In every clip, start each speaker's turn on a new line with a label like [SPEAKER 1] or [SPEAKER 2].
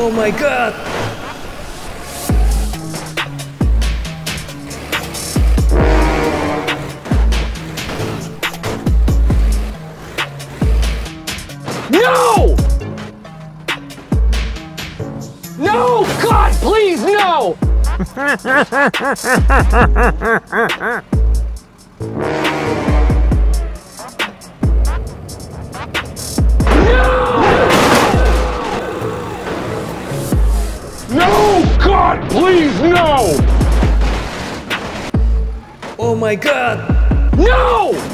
[SPEAKER 1] Oh my god!
[SPEAKER 2] No! God, please, no!
[SPEAKER 1] Oh my god!
[SPEAKER 2] No!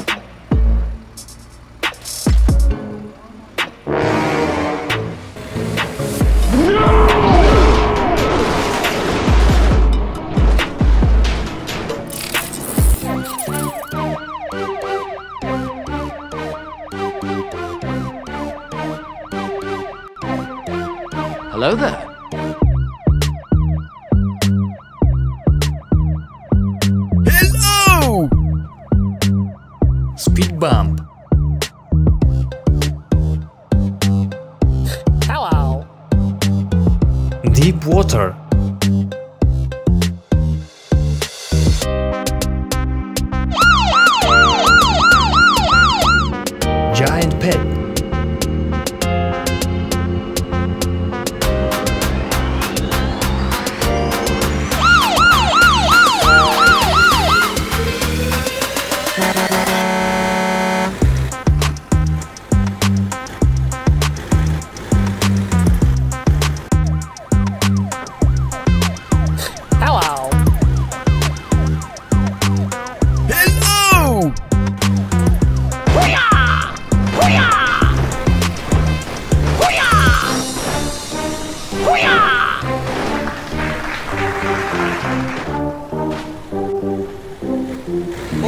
[SPEAKER 3] Hello.
[SPEAKER 4] Hello!
[SPEAKER 1] Speed bump.
[SPEAKER 2] Hello.
[SPEAKER 1] Deep water. Giant pit.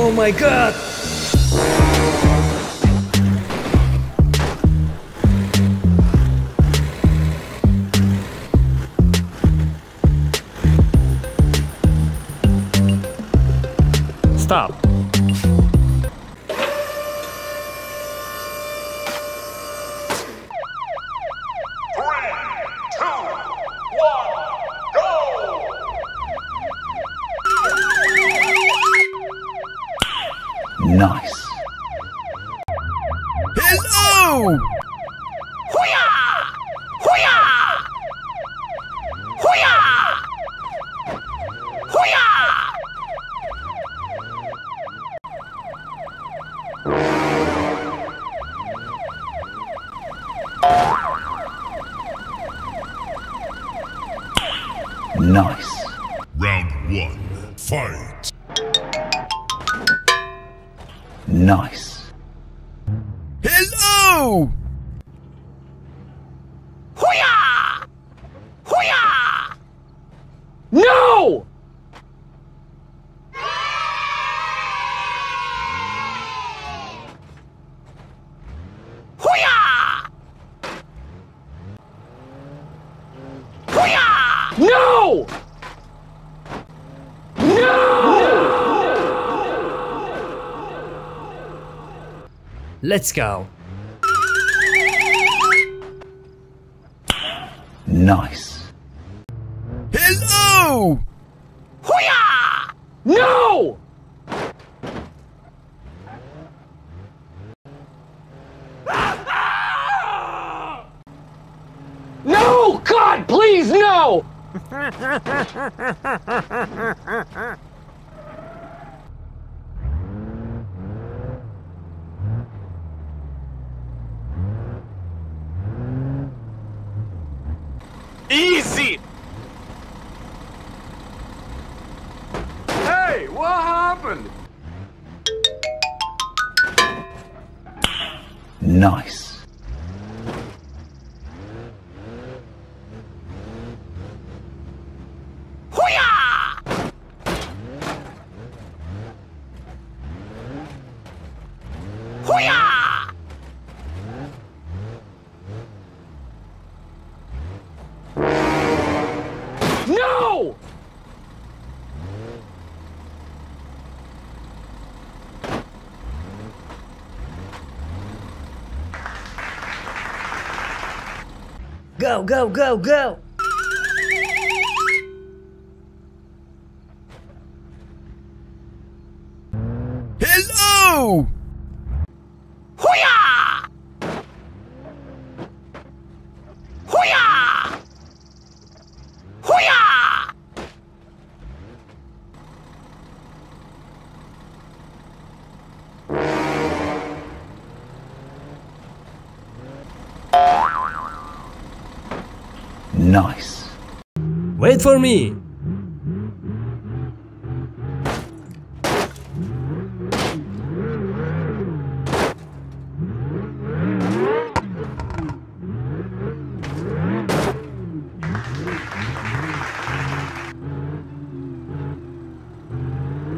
[SPEAKER 1] Oh my god! Stop.
[SPEAKER 5] Round one, fight.
[SPEAKER 4] Nice. Hello!
[SPEAKER 1] Let's go.
[SPEAKER 4] Nice. Hello!
[SPEAKER 2] No! No! God, please, no!
[SPEAKER 6] Easy! Hey, what happened?
[SPEAKER 4] Nice.
[SPEAKER 1] Go, go, go, go!
[SPEAKER 7] Hello!
[SPEAKER 4] Nice.
[SPEAKER 1] Wait for me!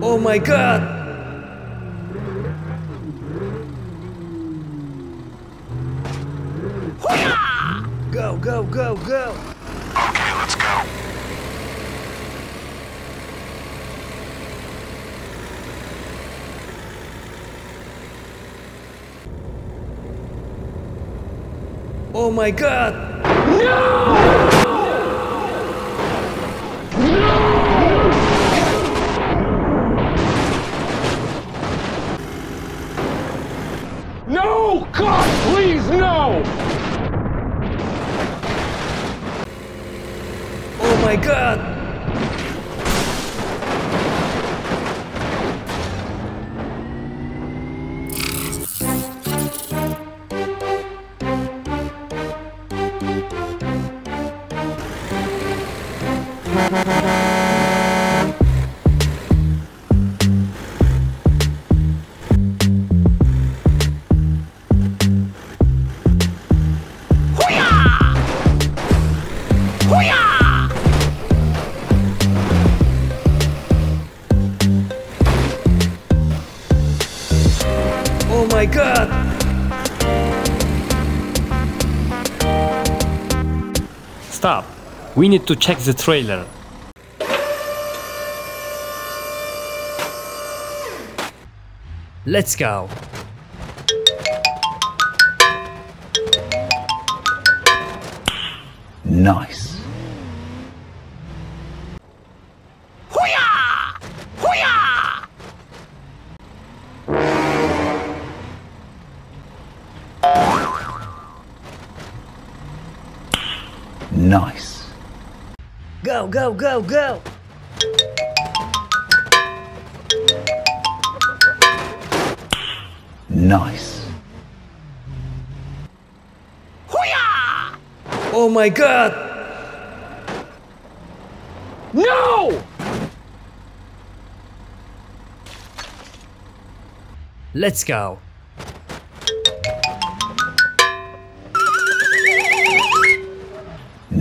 [SPEAKER 1] Oh my god! Go, go, go, go!
[SPEAKER 5] Let's go.
[SPEAKER 1] Oh my god!
[SPEAKER 2] No!
[SPEAKER 1] Stop. We need to check the trailer. Let's go.
[SPEAKER 4] Nice. Nice.
[SPEAKER 1] Go, go, go, go!
[SPEAKER 4] Nice.
[SPEAKER 1] Oh my god!
[SPEAKER 2] No!
[SPEAKER 1] Let's go.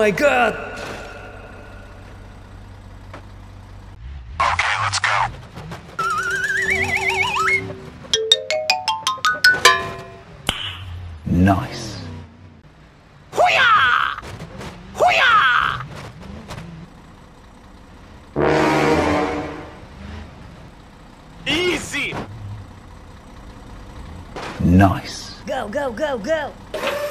[SPEAKER 1] my god!
[SPEAKER 5] Okay, let's go.
[SPEAKER 4] Nice.
[SPEAKER 6] Easy!
[SPEAKER 4] Nice.
[SPEAKER 1] Go, go, go, go!
[SPEAKER 5] Okay, let's go.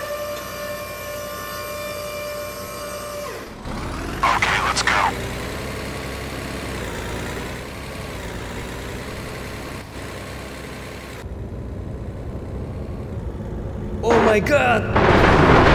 [SPEAKER 1] Oh my god!